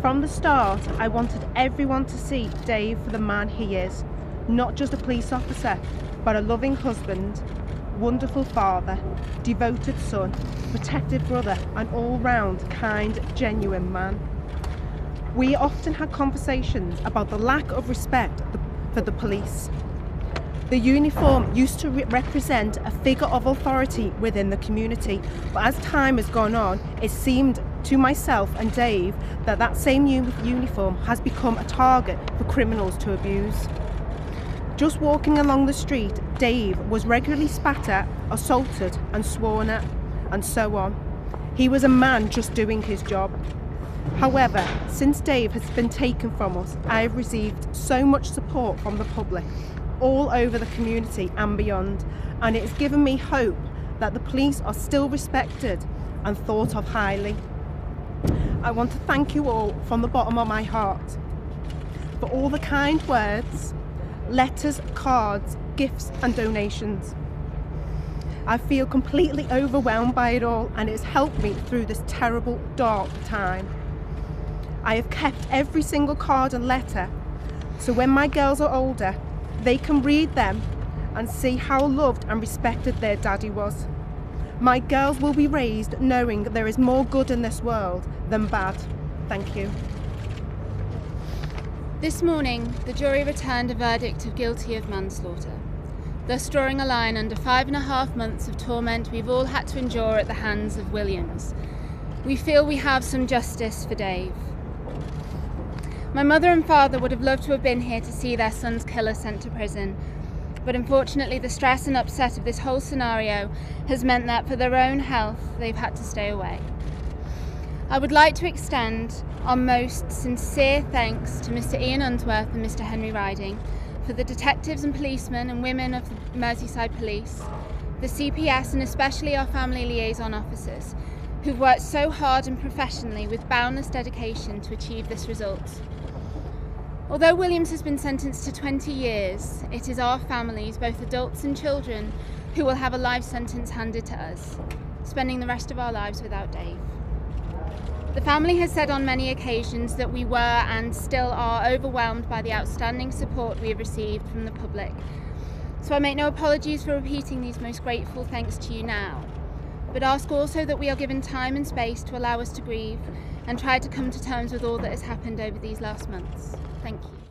From the start, I wanted everyone to see Dave for the man he is, not just a police officer, but a loving husband, wonderful father, devoted son, protective brother, and all round kind, genuine man. We often had conversations about the lack of respect for the police. The uniform used to re represent a figure of authority within the community, but as time has gone on, it seemed to myself and Dave that that same uniform has become a target for criminals to abuse. Just walking along the street, Dave was regularly spat at, assaulted, and sworn at, and so on. He was a man just doing his job. However, since Dave has been taken from us, I have received so much support from the public, all over the community and beyond, and it has given me hope that the police are still respected and thought of highly. I want to thank you all from the bottom of my heart for all the kind words, letters, cards, gifts and donations. I feel completely overwhelmed by it all and it's helped me through this terrible, dark time. I have kept every single card and letter so when my girls are older, they can read them and see how loved and respected their daddy was. My girls will be raised knowing that there is more good in this world than bad. Thank you. This morning, the jury returned a verdict of guilty of manslaughter, thus drawing a line under five and a half months of torment we've all had to endure at the hands of Williams. We feel we have some justice for Dave. My mother and father would have loved to have been here to see their son's killer sent to prison, but unfortunately the stress and upset of this whole scenario has meant that for their own health they've had to stay away. I would like to extend our most sincere thanks to Mr Ian Unsworth and Mr Henry Riding for the detectives and policemen and women of the Merseyside Police, the CPS and especially our family liaison officers who've worked so hard and professionally with boundless dedication to achieve this result. Although Williams has been sentenced to 20 years, it is our families, both adults and children, who will have a life sentence handed to us, spending the rest of our lives without Dave. The family has said on many occasions that we were and still are overwhelmed by the outstanding support we have received from the public. So I make no apologies for repeating these most grateful thanks to you now, but ask also that we are given time and space to allow us to grieve and try to come to terms with all that has happened over these last months. Thank you.